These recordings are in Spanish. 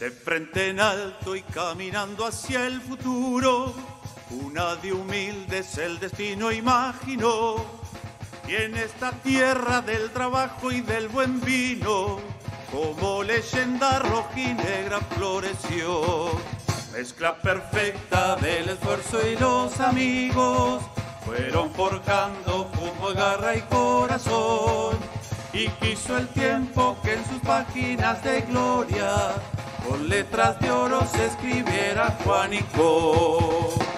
De frente en alto y caminando hacia el futuro, una de humildes el destino imaginó. Y en esta tierra del trabajo y del buen vino, como leyenda rojinegra floreció. Mezcla perfecta del esfuerzo y los amigos fueron forjando fútbol, garra y corazón. Y quiso el tiempo que en sus páginas de gloria con letras de oro se escribiera Juanico.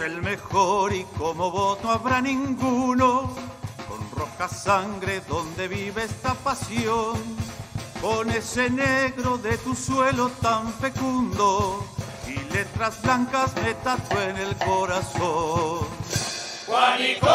El mejor y como vos no habrá ninguno, con roja sangre donde vive esta pasión, con ese negro de tu suelo tan fecundo y letras blancas me tatué en el corazón. Juanico,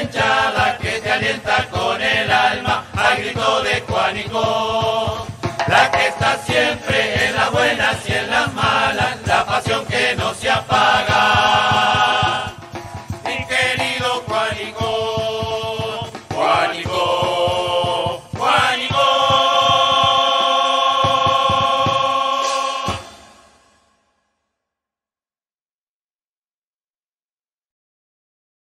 esta que te alienta con el alma al grito de Juanico. La que está siempre en las buenas y en las malas,